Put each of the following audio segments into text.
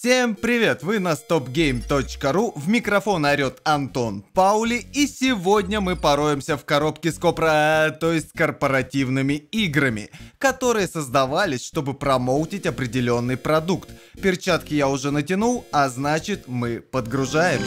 Всем привет! Вы на stopgame.ru, в микрофон орет Антон Паули, и сегодня мы пороемся в коробке с копра... то есть корпоративными играми, которые создавались, чтобы промоутить определенный продукт. Перчатки я уже натянул, а значит мы подгружаем.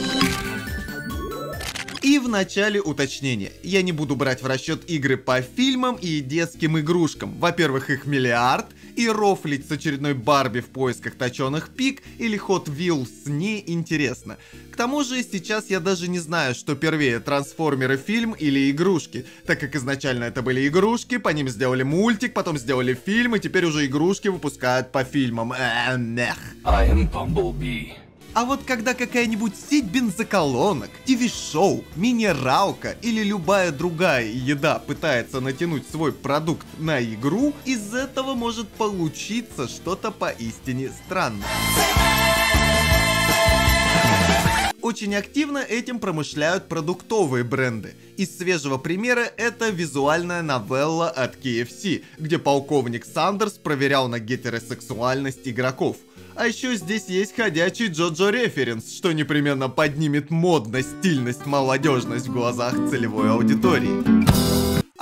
И в начале уточнение. Я не буду брать в расчет игры по фильмам и детским игрушкам. Во-первых, их миллиард, и рофлить с очередной Барби в поисках точеных пик или Hot Wheels не интересно. К тому же сейчас я даже не знаю, что первее, трансформеры фильм или игрушки, так как изначально это были игрушки, по ним сделали мультик, потом сделали фильм, и теперь уже игрушки выпускают по фильмам. Эх. I am Bumblebee. А вот когда какая-нибудь сеть бензоколонок, ТВ-шоу, минералка или любая другая еда пытается натянуть свой продукт на игру, из этого может получиться что-то поистине странное. Очень активно этим промышляют продуктовые бренды. Из свежего примера это визуальная новелла от KFC, где полковник Сандерс проверял на гетеросексуальность игроков – а еще здесь есть ходячий Джоджо референс, что непременно поднимет модность, стильность, молодежность в глазах целевой аудитории.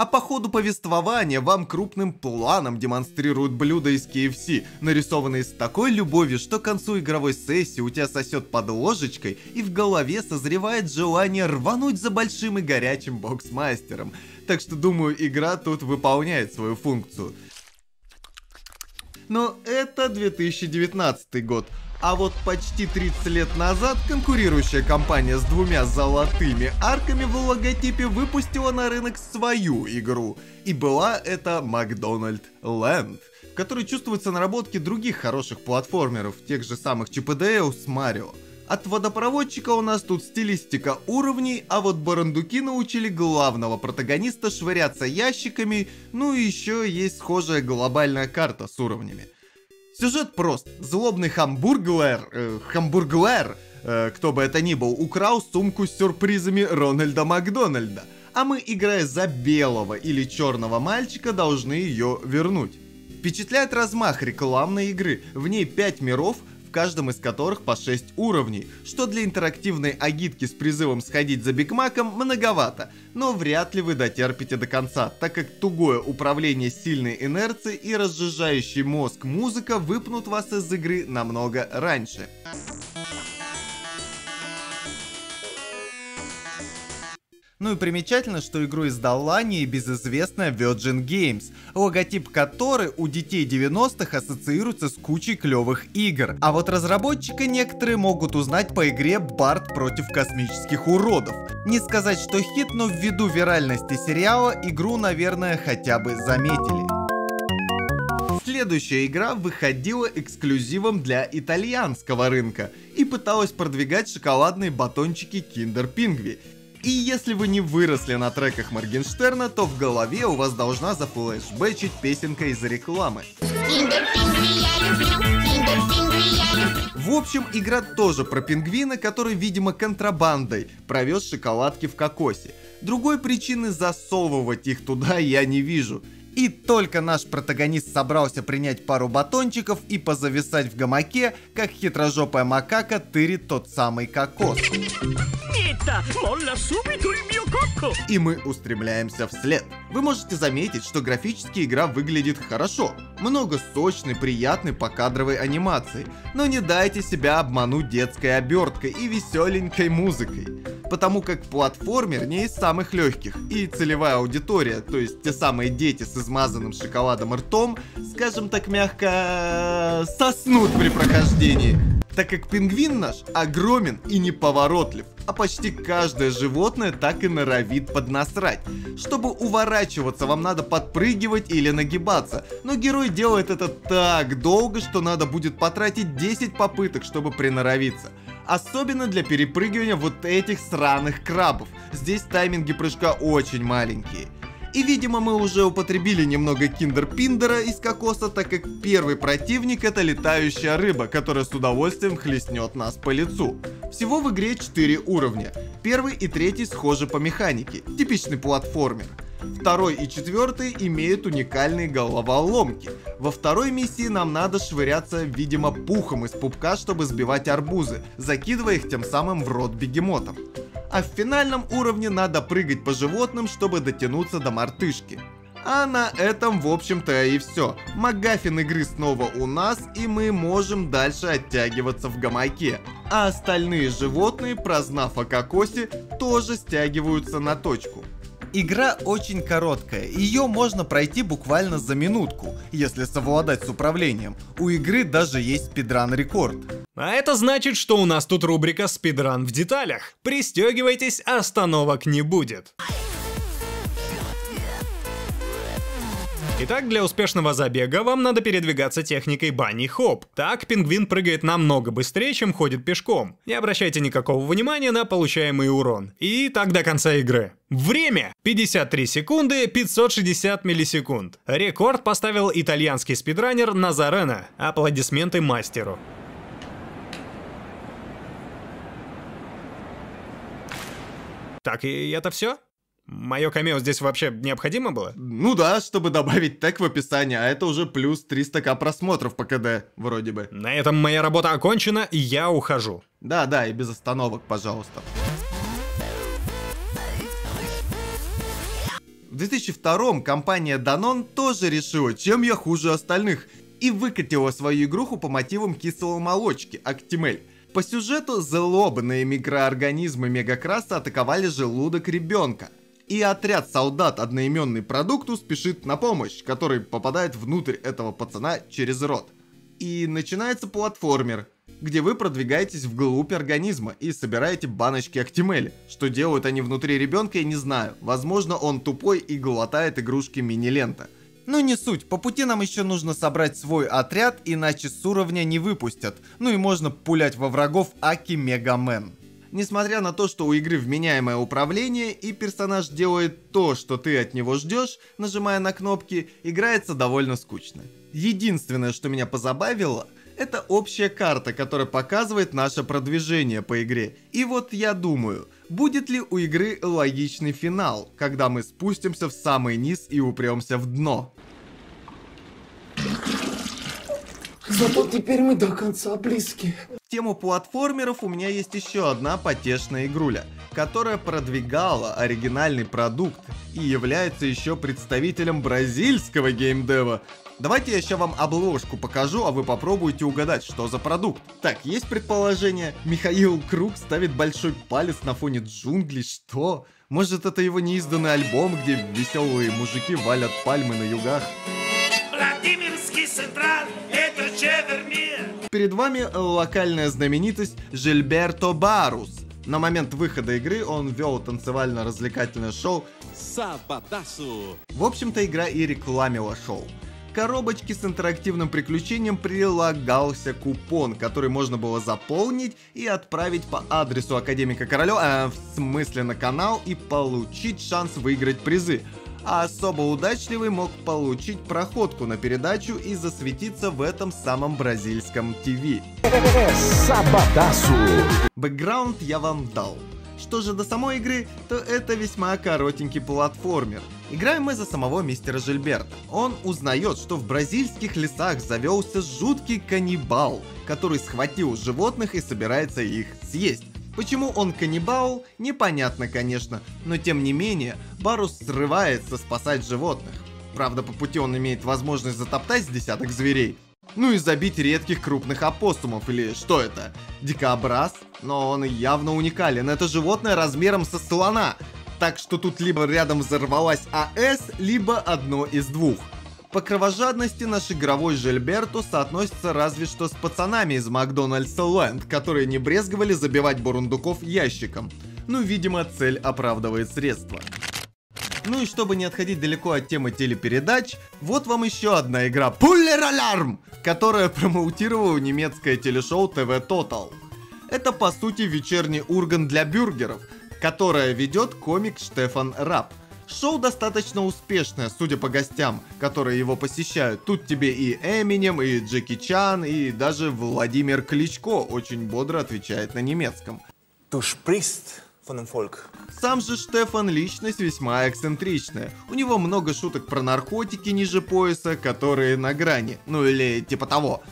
А по ходу повествования вам крупным планом демонстрируют блюда из KFC, нарисованные с такой любовью, что к концу игровой сессии у тебя сосет под ложечкой и в голове созревает желание рвануть за большим и горячим боксмастером. Так что думаю, игра тут выполняет свою функцию но это 2019 год. А вот почти 30 лет назад конкурирующая компания с двумя золотыми арками в логотипе выпустила на рынок свою игру. И была это Макдональд Ленд, в которой чувствуются наработки других хороших платформеров, тех же самых ЧПД с Марио. От водопроводчика у нас тут стилистика уровней, а вот барандуки научили главного протагониста швыряться ящиками, ну и еще есть схожая глобальная карта с уровнями. Сюжет прост. Злобный хамбурглер, э, хамбурглер, э, кто бы это ни был, украл сумку с сюрпризами Рональда Макдональда. А мы, играя за белого или черного мальчика, должны ее вернуть. Впечатляет размах рекламной игры. В ней 5 миров, в каждом из которых по 6 уровней, что для интерактивной агитки с призывом сходить за Биг Маком многовато, но вряд ли вы дотерпите до конца, так как тугое управление сильной инерцией и разжижающий мозг музыка выпнут вас из игры намного раньше. Ну и примечательно, что игру издала небезызвестная Virgin Games, логотип которой у детей 90-х ассоциируется с кучей клевых игр. А вот разработчика некоторые могут узнать по игре Барт против космических уродов. Не сказать, что хит, но ввиду виральности сериала игру, наверное, хотя бы заметили. Следующая игра выходила эксклюзивом для итальянского рынка и пыталась продвигать шоколадные батончики Kinder Pingvi и если вы не выросли на треках Моргенштерна, то в голове у вас должна зафлешбэчить песенка из рекламы. В общем, игра тоже про пингвина, который, видимо, контрабандой провез шоколадки в кокосе. Другой причины засовывать их туда я не вижу. И только наш протагонист собрался принять пару батончиков и позависать в гамаке, как хитрожопая макака тырит тот самый кокос. И мы устремляемся вслед. Вы можете заметить, что графически игра выглядит хорошо. Много сочной, приятной покадровой анимации. Но не дайте себя обмануть детской оберткой и веселенькой музыкой. Потому как платформер не из самых легких. И целевая аудитория, то есть те самые дети с измазанным шоколадом ртом, скажем так мягко, соснут при прохождении так как пингвин наш огромен и неповоротлив, а почти каждое животное так и норовит поднасрать. Чтобы уворачиваться, вам надо подпрыгивать или нагибаться, но герой делает это так долго, что надо будет потратить 10 попыток, чтобы приноровиться. Особенно для перепрыгивания вот этих сраных крабов. Здесь тайминги прыжка очень маленькие. И видимо мы уже употребили немного киндер-пиндера из кокоса, так как первый противник это летающая рыба, которая с удовольствием хлестнет нас по лицу. Всего в игре 4 уровня. Первый и третий схожи по механике, типичный платформер. Второй и четвертый имеют уникальные головоломки. Во второй миссии нам надо швыряться, видимо, пухом из пупка, чтобы сбивать арбузы, закидывая их тем самым в рот бегемотам. А в финальном уровне надо прыгать по животным, чтобы дотянуться до мартышки. А на этом, в общем-то, и все. Магафин игры снова у нас, и мы можем дальше оттягиваться в гамаке. А остальные животные, прознав о кокосе, тоже стягиваются на точку. Игра очень короткая, ее можно пройти буквально за минутку, если совладать с управлением. У игры даже есть спидран-рекорд. А это значит, что у нас тут рубрика «Спидран в деталях». Пристегивайтесь, остановок не будет. Итак, для успешного забега вам надо передвигаться техникой бани хоп. Так пингвин прыгает намного быстрее, чем ходит пешком. Не обращайте никакого внимания на получаемый урон. И так до конца игры. Время! 53 секунды 560 миллисекунд. Рекорд поставил итальянский спидранер Назарена. Аплодисменты мастеру. Так, и это все? Мое камео здесь вообще необходимо было? Ну да, чтобы добавить тег в описание, а это уже плюс 300к просмотров по КД, вроде бы. На этом моя работа окончена, и я ухожу. Да-да, и без остановок, пожалуйста. В 2002 компания Danone тоже решила, чем я хуже остальных, и выкатила свою игруху по мотивам кислого молочки, Актимель. По сюжету злобные микроорганизмы Мегакраса атаковали желудок ребенка – и отряд солдат одноименный продукту спешит на помощь, который попадает внутрь этого пацана через рот. И начинается платформер, где вы продвигаетесь вглубь организма и собираете баночки Актимели. Что делают они внутри ребенка, я не знаю. Возможно, он тупой и глотает игрушки мини-лента. Ну не суть, по пути нам еще нужно собрать свой отряд, иначе с уровня не выпустят. Ну и можно пулять во врагов Аки Мегамен. Несмотря на то, что у игры вменяемое управление и персонаж делает то, что ты от него ждешь, нажимая на кнопки, играется довольно скучно. Единственное, что меня позабавило, это общая карта, которая показывает наше продвижение по игре. И вот я думаю, будет ли у игры логичный финал, когда мы спустимся в самый низ и упремся в дно. Зато теперь мы до конца близки. В тему платформеров у меня есть еще одна потешная игруля, которая продвигала оригинальный продукт и является еще представителем бразильского геймдева. Давайте я еще вам обложку покажу, а вы попробуйте угадать, что за продукт. Так, есть предположение? Михаил Круг ставит большой палец на фоне джунглей, что? Может это его неизданный альбом, где веселые мужики валят пальмы на югах? Перед вами локальная знаменитость Жильберто Барус. На момент выхода игры он вел танцевально-развлекательное шоу Сабадасу. В общем-то игра и рекламила шоу. Коробочке с интерактивным приключением прилагался купон, который можно было заполнить и отправить по адресу Академика Королева, э, в смысле на канал, и получить шанс выиграть призы а особо удачливый мог получить проходку на передачу и засветиться в этом самом бразильском ТВ. Бэкграунд я вам дал. Что же до самой игры, то это весьма коротенький платформер. Играем мы за самого мистера Жильберта. Он узнает, что в бразильских лесах завелся жуткий каннибал, который схватил животных и собирается их съесть. Почему он каннибал, непонятно, конечно, но тем не менее, Барус срывается спасать животных. Правда, по пути он имеет возможность затоптать десяток зверей. Ну и забить редких крупных опоссумов, или что это? Дикобраз? Но он явно уникален, это животное размером со слона. Так что тут либо рядом взорвалась АС, либо одно из двух. По кровожадности наш игровой Жильберто соотносится разве что с пацанами из Макдональдса Лэнд, которые не брезговали забивать бурундуков ящиком. Ну, видимо, цель оправдывает средства. Ну и чтобы не отходить далеко от темы телепередач, вот вам еще одна игра Puller Alarm, которая промоутировала немецкое телешоу TV Total. Это по сути вечерний урган для бюргеров, которое ведет комик Штефан Раб. Шоу достаточно успешное, судя по гостям, которые его посещают. Тут тебе и Эминем, и Джеки Чан, и даже Владимир Кличко очень бодро отвечает на немецком. Sprichst von. Сам же Штефан личность весьма эксцентричная. У него много шуток про наркотики ниже пояса, которые на грани. Ну или типа того.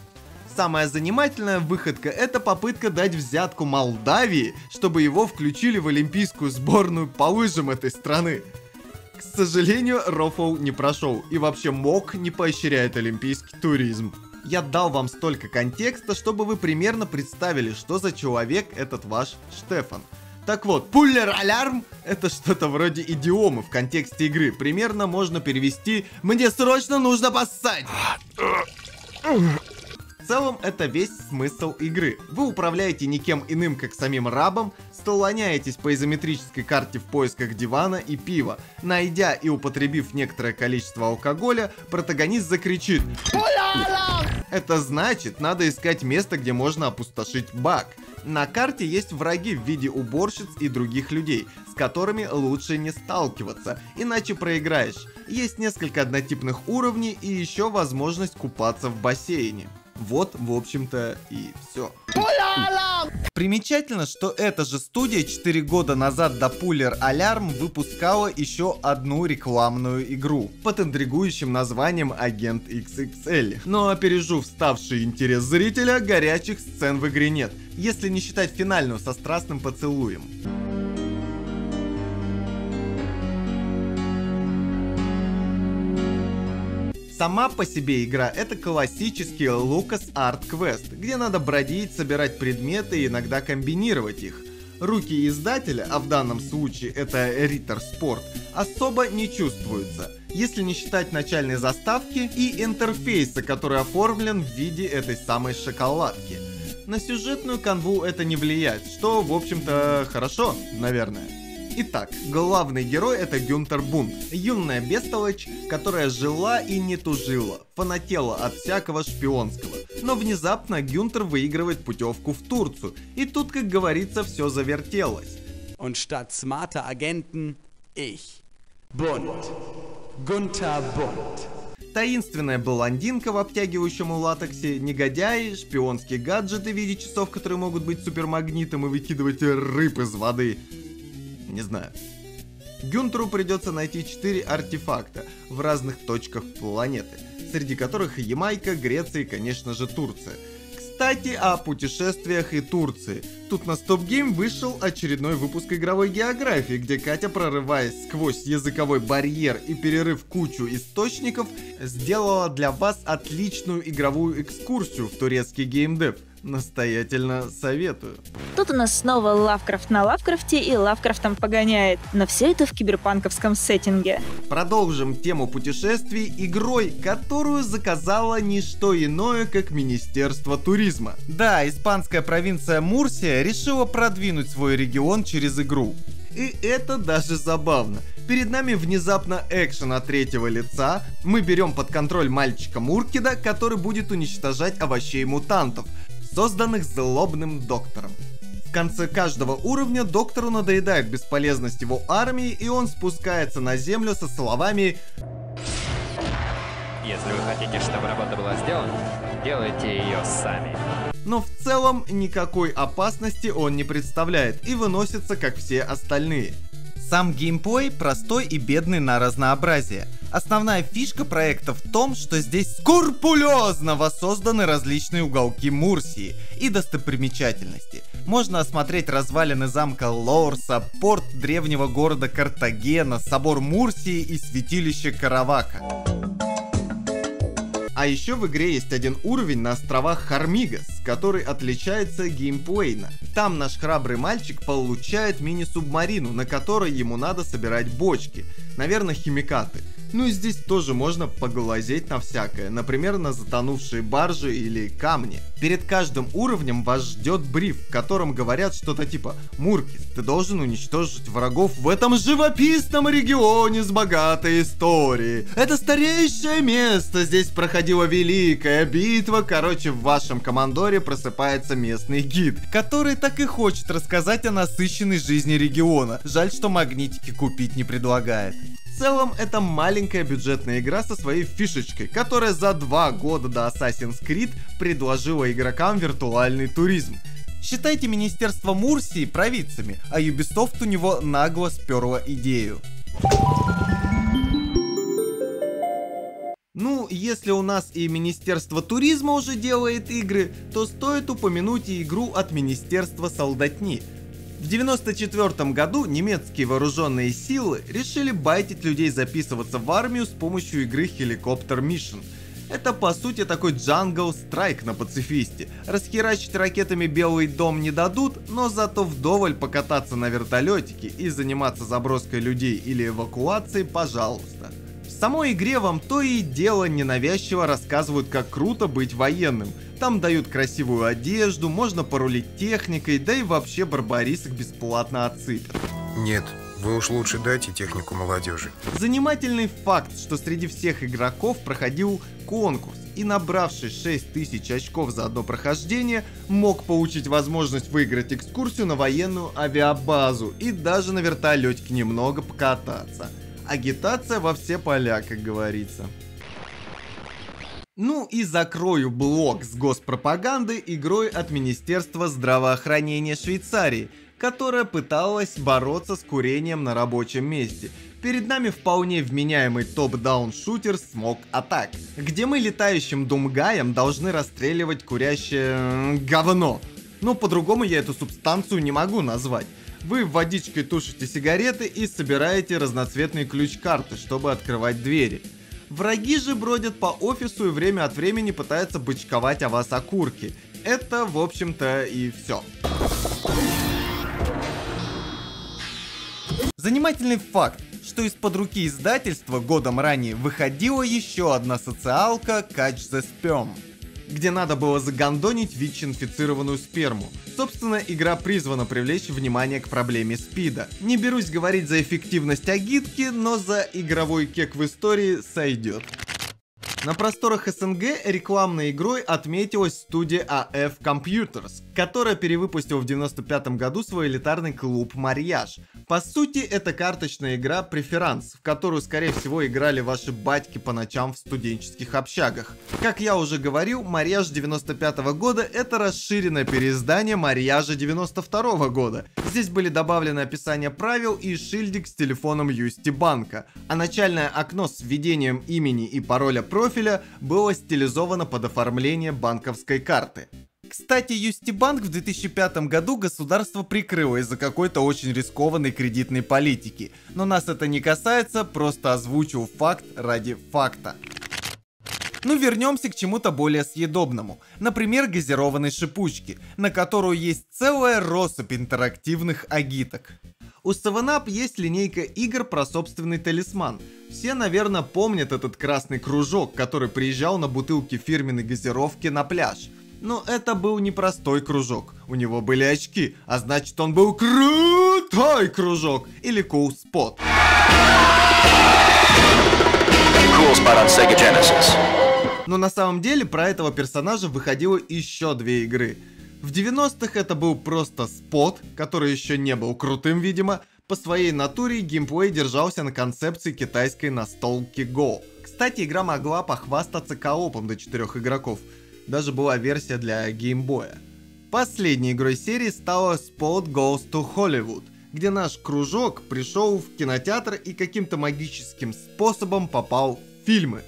Самая занимательная выходка это попытка дать взятку Молдавии, чтобы его включили в олимпийскую сборную по лыжам этой страны. К сожалению, Рофл не прошел и вообще МОК не поощряет олимпийский туризм. Я дал вам столько контекста, чтобы вы примерно представили, что за человек этот ваш Штефан. Так вот, пуллер алярм это что-то вроде идиомы в контексте игры. Примерно можно перевести «Мне срочно нужно поссать!» В целом, это весь смысл игры. Вы управляете никем иным, как самим рабом, столоняетесь по изометрической карте в поисках дивана и пива. Найдя и употребив некоторое количество алкоголя, протагонист закричит Это значит, надо искать место, где можно опустошить бак. На карте есть враги в виде уборщиц и других людей, с которыми лучше не сталкиваться, иначе проиграешь. Есть несколько однотипных уровней и еще возможность купаться в бассейне. Вот, в общем-то, и все. Примечательно, что эта же студия 4 года назад до Пулер Алярм выпускала еще одну рекламную игру под интригующим названием Агент XXL. Но опережу вставший интерес зрителя, горячих сцен в игре нет, если не считать финальную со страстным поцелуем. Сама по себе игра это классический Lucas Art Quest, где надо бродить, собирать предметы и иногда комбинировать их. Руки издателя, а в данном случае это Ritter Sport, особо не чувствуются, если не считать начальной заставки и интерфейса, который оформлен в виде этой самой шоколадки. На сюжетную канву это не влияет, что, в общем-то, хорошо, наверное. Итак, главный герой это Гюнтер Бунт, юная бестолочь, которая жила и не тужила, фанатела от всякого шпионского. Но внезапно Гюнтер выигрывает путевку в Турцию, и тут, как говорится, все завертелось. Und statt smarter Agenten, ich. Bund. Gunther Bund. Таинственная блондинка в обтягивающем латексе, негодяи, шпионские гаджеты в виде часов, которые могут быть супермагнитом и выкидывать рыб из воды не знаю. Гюнтеру придется найти 4 артефакта в разных точках планеты, среди которых Ямайка, Греция и, конечно же, Турция. Кстати, о путешествиях и Турции. Тут на StopGame вышел очередной выпуск игровой географии, где Катя, прорываясь сквозь языковой барьер и перерыв кучу источников, сделала для вас отличную игровую экскурсию в турецкий геймдев. Настоятельно советую. Тут у нас снова Лавкрафт на Лавкрафте и Лавкрафтом погоняет. Но все это в киберпанковском сеттинге. Продолжим тему путешествий игрой, которую заказала не что иное, как Министерство туризма. Да, испанская провинция Мурсия решила продвинуть свой регион через игру. И это даже забавно. Перед нами внезапно экшен от третьего лица. Мы берем под контроль мальчика Муркида, который будет уничтожать овощей мутантов созданных злобным доктором. В конце каждого уровня доктору надоедает бесполезность его армии, и он спускается на землю со словами Если вы хотите, чтобы работа была сделана, делайте ее сами. Но в целом никакой опасности он не представляет и выносится как все остальные. Сам геймплей простой и бедный на разнообразие. Основная фишка проекта в том, что здесь скрупулезно воссозданы различные уголки Мурсии и достопримечательности. Можно осмотреть развалины замка Лорса, порт древнего города Картагена, собор Мурсии и святилище Каравака. А еще в игре есть один уровень на островах Хармигас, который отличается геймплейно. Там наш храбрый мальчик получает мини-субмарину, на которой ему надо собирать бочки. Наверное, химикаты. Ну и здесь тоже можно поглазеть на всякое, например, на затонувшие баржи или камни. Перед каждым уровнем вас ждет бриф, в котором говорят что-то типа «Муркис, ты должен уничтожить врагов в этом живописном регионе с богатой историей. Это старейшее место, здесь проходила великая битва». Короче, в вашем командоре просыпается местный гид, который так и хочет рассказать о насыщенной жизни региона. Жаль, что магнитики купить не предлагает. Целом, это маленькая бюджетная игра со своей фишечкой, которая за два года до Assassin's Creed предложила игрокам виртуальный туризм. Считайте Министерство Мурсии провидцами, а Ubisoft у него нагло сперла идею. Ну, если у нас и Министерство туризма уже делает игры, то стоит упомянуть и игру от Министерства солдатни. В 94 году немецкие вооруженные силы решили байтить людей записываться в армию с помощью игры Helicopter Mission. Это по сути такой Jungle Strike на пацифисте. Расхерачить ракетами Белый дом не дадут, но зато вдоволь покататься на вертолетике и заниматься заброской людей или эвакуацией, пожалуйста. В самой игре вам то и дело ненавязчиво рассказывают, как круто быть военным. Там дают красивую одежду, можно порулить техникой, да и вообще барбарисок бесплатно отсыпят. Нет, вы уж лучше дайте технику молодежи. Занимательный факт, что среди всех игроков проходил конкурс, и набравший 6000 очков за одно прохождение, мог получить возможность выиграть экскурсию на военную авиабазу и даже на вертолетике немного покататься. Агитация во все поля, как говорится. Ну и закрою блок с госпропагандой игрой от Министерства здравоохранения Швейцарии, которая пыталась бороться с курением на рабочем месте. Перед нами вполне вменяемый топ-даун шутер Smoke Attack, где мы летающим думгаем должны расстреливать курящее говно. Но по-другому я эту субстанцию не могу назвать. Вы водичкой тушите сигареты и собираете разноцветные ключ-карты, чтобы открывать двери. Враги же бродят по офису и время от времени пытаются бычковать о вас окурки. Это, в общем-то, и все. Занимательный факт, что из-под руки издательства годом ранее выходила еще одна социалка Catch the Sperm где надо было загандонить ВИЧ-инфицированную сперму. Собственно, игра призвана привлечь внимание к проблеме СПИДа. Не берусь говорить за эффективность агитки, но за игровой кек в истории сойдет. На просторах СНГ рекламной игрой отметилась студия AF Computers, которая перевыпустила в 95 году свой элитарный клуб «Марьяж». По сути, это карточная игра «Преферанс», в которую, скорее всего, играли ваши батьки по ночам в студенческих общагах. Как я уже говорил, «Марьяж» 95 года — это расширенное переиздание «Марьяжа» 92 года. Здесь были добавлены описание правил и шильдик с телефоном Юсти Банка, а начальное окно с введением имени и пароля профиля было стилизовано под оформление банковской карты. Кстати, Юстибанк в 2005 году государство прикрыло из-за какой-то очень рискованной кредитной политики. Но нас это не касается, просто озвучил факт ради факта. Ну вернемся к чему-то более съедобному. Например, газированной шипучки, на которую есть целая россыпь интерактивных агиток. У 7up есть линейка игр про собственный талисман. Все, наверное, помнят этот красный кружок, который приезжал на бутылке фирменной газировки на пляж. Но это был не простой кружок. У него были очки, а значит он был крутой кружок или cool spot. Cool Spot on Sega Genesis. Но на самом деле про этого персонажа выходило еще две игры. В 90-х это был просто спот, который еще не был крутым, видимо. По своей натуре геймплей держался на концепции китайской настолки Go. Кстати, игра могла похвастаться коопом до 4 игроков. Даже была версия для геймбоя. Последней игрой серии стала Spot Goes to Hollywood, где наш кружок пришел в кинотеатр и каким-то магическим способом попал в фильмы.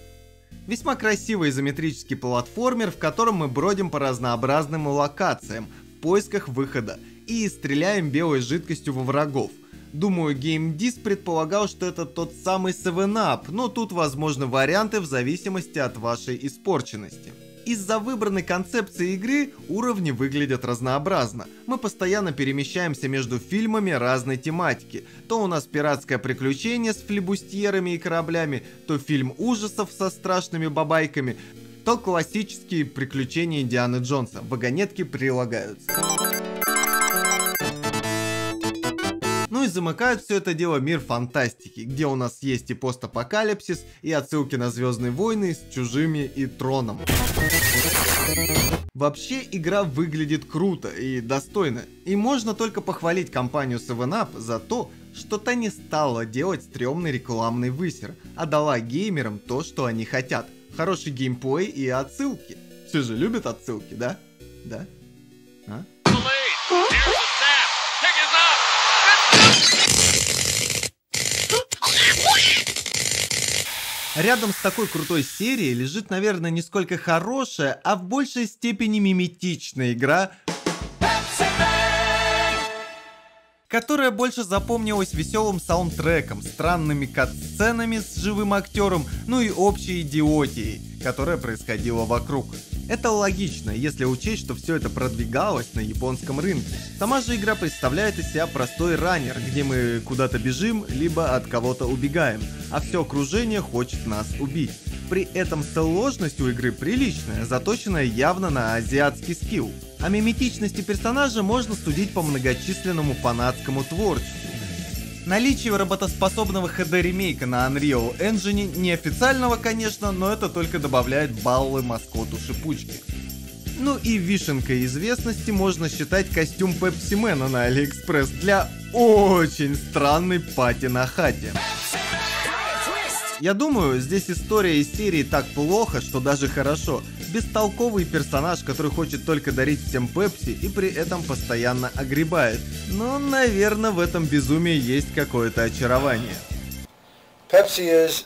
Весьма красивый изометрический платформер, в котором мы бродим по разнообразным локациям в поисках выхода и стреляем белой жидкостью во врагов. Думаю, GameDis предполагал, что это тот самый 7-Up, но тут возможны варианты в зависимости от вашей испорченности. Из-за выбранной концепции игры уровни выглядят разнообразно. Мы постоянно перемещаемся между фильмами разной тематики. То у нас пиратское приключение с флебустьерами и кораблями, то фильм ужасов со страшными бабайками, то классические приключения Индианы Джонса. Вагонетки прилагаются. Ну и замыкают все это дело мир фантастики, где у нас есть и постапокалипсис, и отсылки на Звездные войны с чужими и троном. Вообще игра выглядит круто и достойно, и можно только похвалить компанию 7up за то, что та не стала делать стрёмный рекламный высер, а дала геймерам то, что они хотят. Хороший геймплей и отсылки. Все же любят отсылки, да? Да? А? Рядом с такой крутой серией лежит, наверное, не сколько хорошая, а в большей степени миметичная игра которая больше запомнилась веселым саундтреком, странными кат-сценами с живым актером, ну и общей идиотией, которая происходила вокруг. Это логично, если учесть, что все это продвигалось на японском рынке. Сама же игра представляет из себя простой раннер, где мы куда-то бежим, либо от кого-то убегаем, а все окружение хочет нас убить. При этом сложность у игры приличная, заточенная явно на азиатский скилл. О миметичности персонажа можно судить по многочисленному фанатскому творчеству. Наличие работоспособного HD-ремейка на Unreal Engine неофициального, конечно, но это только добавляет баллы маскоту шипучки. Ну и вишенкой известности можно считать костюм Pepsiman'а на Алиэкспресс для очень странной party на хате. Я думаю, здесь история из серии так плохо, что даже хорошо. Бестолковый персонаж, который хочет только дарить всем Пепси и при этом постоянно огребает. Но, наверное, в этом безумии есть какое-то очарование. Pepsi is...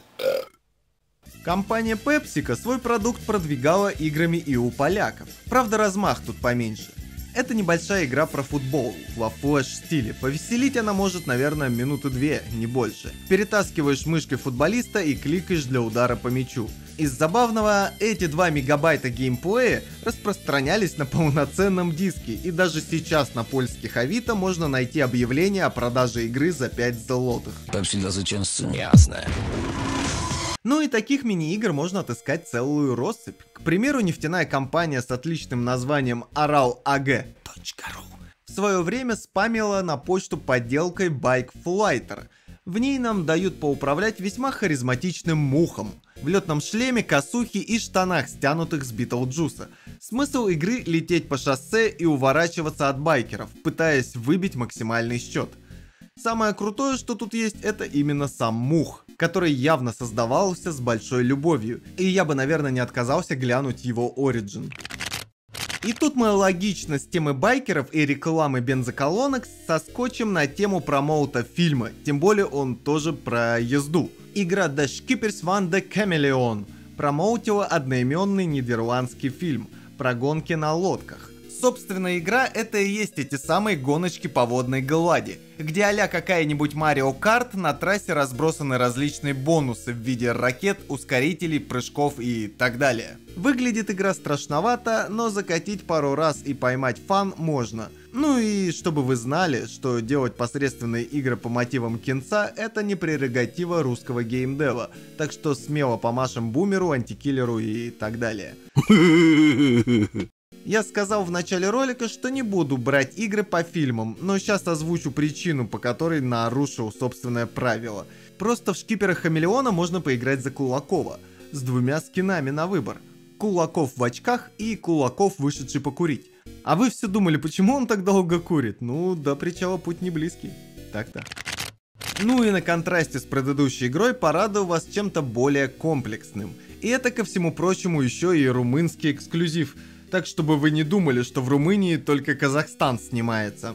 Компания PepsiCo свой продукт продвигала играми и у поляков. Правда, размах тут поменьше. Это небольшая игра про футбол во флэш-стиле. Повеселить она может, наверное, минуты две, не больше. Перетаскиваешь мышкой футболиста и кликаешь для удара по мячу. Из забавного, эти 2 мегабайта геймплея распространялись на полноценном диске, и даже сейчас на польских авито можно найти объявление о продаже игры за 5 золотых. Пепси dla zwycięzcy. Jasne. Ну и таких мини-игр можно отыскать целую россыпь. К примеру, нефтяная компания с отличным названием Aral AG в свое время спамила на почту поделкой Bike Flighter. В ней нам дают поуправлять весьма харизматичным мухом. В летном шлеме, косухе и штанах, стянутых с Битлджуса. Смысл игры лететь по шоссе и уворачиваться от байкеров, пытаясь выбить максимальный счет. Самое крутое, что тут есть, это именно сам мух, который явно создавался с большой любовью, и я бы, наверное, не отказался глянуть его оригин. И тут мы логично с темы байкеров и рекламы бензоколонок соскочим на тему промоута фильма, тем более он тоже про езду. Игра The Skippers van de Chameleon промоутила одноименный нидерландский фильм про гонки на лодках. Собственно, игра это и есть эти самые гоночки по водной глади, где а какая-нибудь Марио Карт на трассе разбросаны различные бонусы в виде ракет, ускорителей, прыжков и так далее. Выглядит игра страшновато, но закатить пару раз и поймать фан можно. Ну и чтобы вы знали, что делать посредственные игры по мотивам кинца это не прерогатива русского геймдева, так что смело помашем бумеру, антикиллеру и так далее. Я сказал в начале ролика, что не буду брать игры по фильмам, но сейчас озвучу причину, по которой нарушил собственное правило. Просто в шкипера Хамелеона можно поиграть за Кулакова, с двумя скинами на выбор. Кулаков в очках и Кулаков вышедший покурить. А вы все думали, почему он так долго курит? Ну, до причала путь не близкий. Так-то. Ну и на контрасте с предыдущей игрой порадую вас чем-то более комплексным. И это, ко всему прочему, еще и румынский эксклюзив – так чтобы вы не думали, что в Румынии только Казахстан снимается.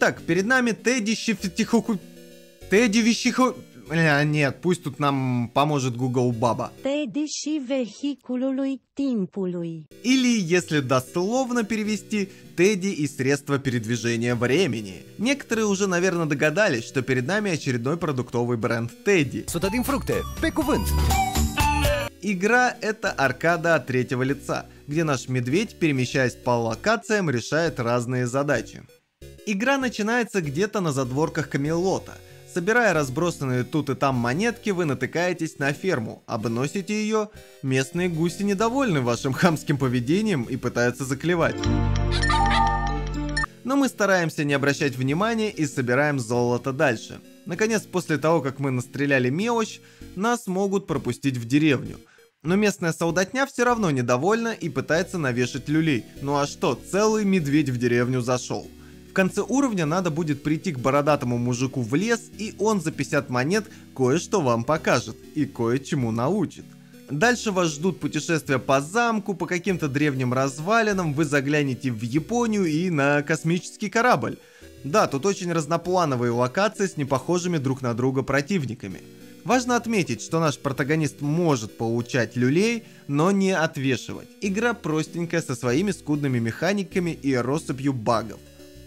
Так, перед нами Тедди Щефтихоку... Тедди Вещихо... Э, нет, пусть тут нам поможет Google Баба. Или, если дословно перевести, Тедди и средства передвижения времени. Некоторые уже, наверное, догадались, что перед нами очередной продуктовый бренд Тедди. Fructe, pe cuvânt. Игра — это аркада от третьего лица, где наш медведь, перемещаясь по локациям, решает разные задачи. Игра начинается где-то на задворках Камелота. Собирая разбросанные тут и там монетки, вы натыкаетесь на ферму, обносите ее, местные гуси недовольны вашим хамским поведением и пытаются заклевать. Но мы стараемся не обращать внимания и собираем золото дальше. Наконец, после того, как мы настреляли мелочь, нас могут пропустить в деревню. Но местная солдатня все равно недовольна и пытается навешать люлей. Ну а что, целый медведь в деревню зашел. В конце уровня надо будет прийти к бородатому мужику в лес, и он за 50 монет кое-что вам покажет и кое-чему научит. Дальше вас ждут путешествия по замку, по каким-то древним развалинам, вы заглянете в Японию и на космический корабль. Да, тут очень разноплановые локации с непохожими друг на друга противниками. Важно отметить, что наш протагонист может получать люлей, но не отвешивать. Игра простенькая со своими скудными механиками и россыпью багов.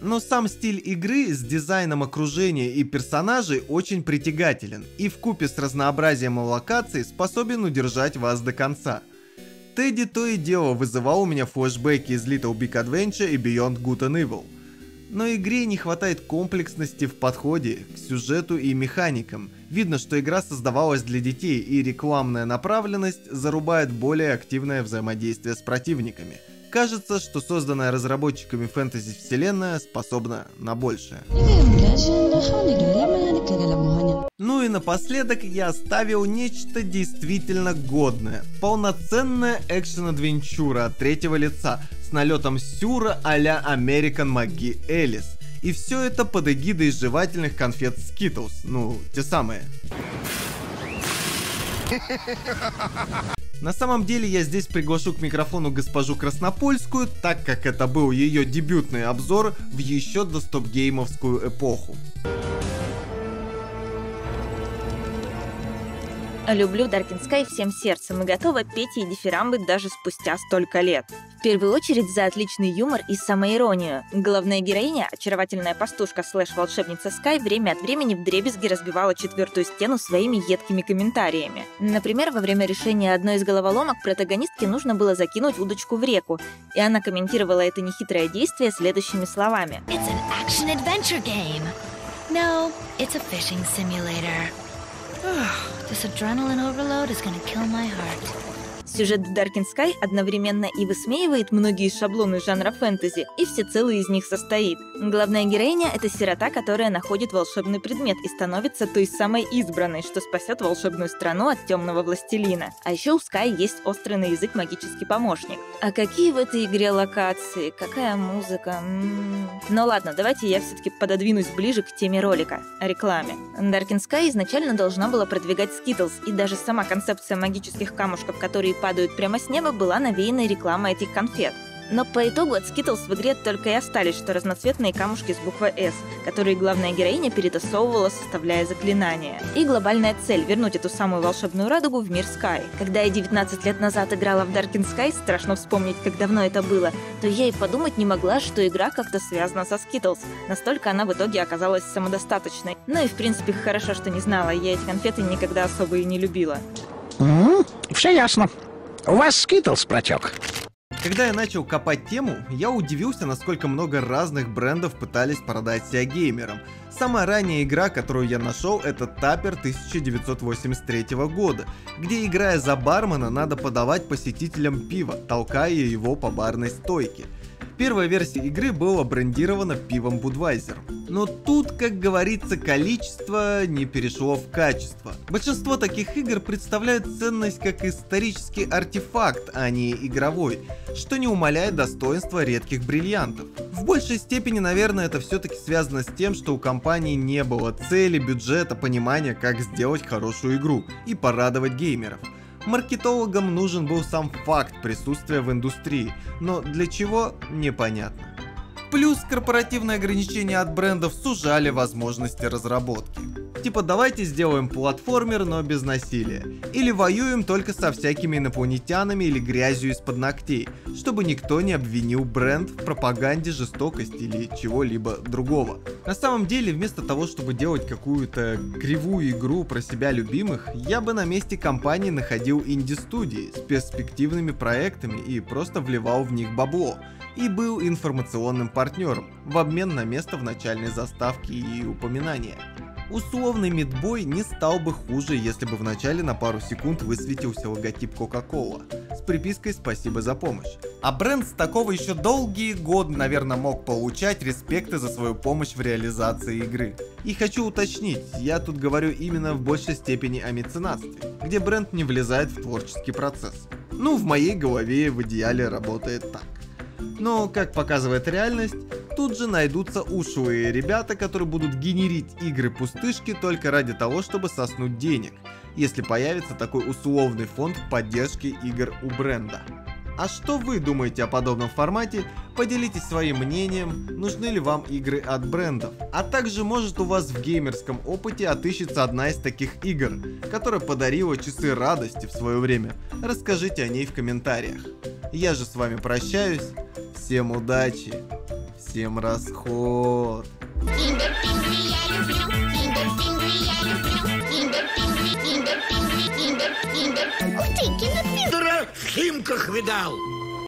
Но сам стиль игры с дизайном окружения и персонажей очень притягателен и в купе с разнообразием локаций способен удержать вас до конца. Тедди то и дело вызывал у меня флешбеки из Little Big Adventure и Beyond Good and Evil. Но игре не хватает комплексности в подходе к сюжету и механикам. Видно, что игра создавалась для детей и рекламная направленность зарубает более активное взаимодействие с противниками – Кажется, что созданная разработчиками фэнтези вселенная способна на большее. Ну и напоследок я оставил нечто действительно годное. Полноценная экшен-адвенчура от третьего лица с налетом сюра а-ля American Маги Элис. И все это под эгидой жевательных конфет Skittles, ну, те самые. На самом деле я здесь приглашу к микрофону госпожу Краснопольскую, так как это был ее дебютный обзор в еще до стоп-геймовскую эпоху. Люблю Darkin Sky всем сердцем и готова петь ей дифирамбы даже спустя столько лет. В первую очередь за отличный юмор и самоиронию. Главная героиня, очаровательная пастушка слэш-волшебница Скай, время от времени в дребезги разбивала четвертую стену своими едкими комментариями. Например, во время решения одной из головоломок протагонистке нужно было закинуть удочку в реку, и она комментировала это нехитрое действие следующими словами. It's an action-adventure game. No, it's a fishing simulator. This adrenaline overload is gonna kill my heart. Сюжет в Dark in Sky одновременно и высмеивает многие шаблоны жанра фэнтези, и всецело из них состоит. Главная героиня — это сирота, которая находит волшебный предмет и становится той самой избранной, что спасет волшебную страну от темного властелина. А еще у Sky есть острый на язык магический помощник. А какие в этой игре локации? Какая музыка? М-м-м. Ну ладно, давайте я все-таки пододвинусь ближе к теме ролика — рекламе. Dark in Sky изначально должна была продвигать Skittles, и даже сама концепция магических камушков, которые падают прямо с неба, была навеяна реклама этих конфет. Но по итогу от Skittles в игре только и остались, что разноцветные камушки с буквой S, которые главная героиня перетасовывала, составляя заклинания. И глобальная цель — вернуть эту самую волшебную радугу в мир Sky. Когда я 19 лет назад играла в Dark in Sky, страшно вспомнить, как давно это было, то я и подумать не могла, что игра как-то связана со Skittles. Настолько она в итоге оказалась самодостаточной. Ну и в принципе хорошо, что не знала, я эти конфеты никогда особо и не любила. Mm-hmm. Все ясно. У вас скитлс протек. Когда я начал копать тему, я удивился, насколько много разных брендов пытались продать себя геймерам. Самая ранняя игра, которую я нашел, это Тапер 1983 года, где играя за бармена надо подавать посетителям пиво, толкая его по барной стойке. Первая версия игры была брендирована пивом Budweiser. Но тут, как говорится, количество не перешло в качество. Большинство таких игр представляют ценность как исторический артефакт, а не игровой, что не умаляет достоинства редких бриллиантов. В большей степени, наверное, это все-таки связано с тем, что у компании не было цели, бюджета, понимания, как сделать хорошую игру и порадовать геймеров. Маркетологам нужен был сам факт присутствия в индустрии, но для чего – непонятно. Плюс корпоративные ограничения от брендов сужали возможности разработки. Типа давайте сделаем платформер, но без насилия. Или воюем только со всякими инопланетянами или грязью из-под ногтей, чтобы никто не обвинил бренд в пропаганде жестокости или чего-либо другого. На самом деле, вместо того, чтобы делать какую-то кривую игру про себя любимых, я бы на месте компании находил инди-студии с перспективными проектами и просто вливал в них бабло и был информационным партнером в обмен на место в начальной заставке и упоминания. Условный мидбой не стал бы хуже, если бы в начале на пару секунд высветился логотип Coca-Cola с припиской «Спасибо за помощь». А бренд с такого еще долгие годы, наверное, мог получать респекты за свою помощь в реализации игры. И хочу уточнить, я тут говорю именно в большей степени о меценатстве, где бренд не влезает в творческий процесс. Ну, в моей голове в идеале работает так. Но, как показывает реальность, тут же найдутся ушлые ребята, которые будут генерить игры-пустышки только ради того, чтобы соснуть денег, если появится такой условный фонд поддержки игр у бренда. А что вы думаете о подобном формате? Поделитесь своим мнением, нужны ли вам игры от брендов. А также может у вас в геймерском опыте отыщется одна из таких игр, которая подарила часы радости в свое время. Расскажите о ней в комментариях. Я же с вами прощаюсь. Всем удачи. Всем расход. Дора в хімках видал.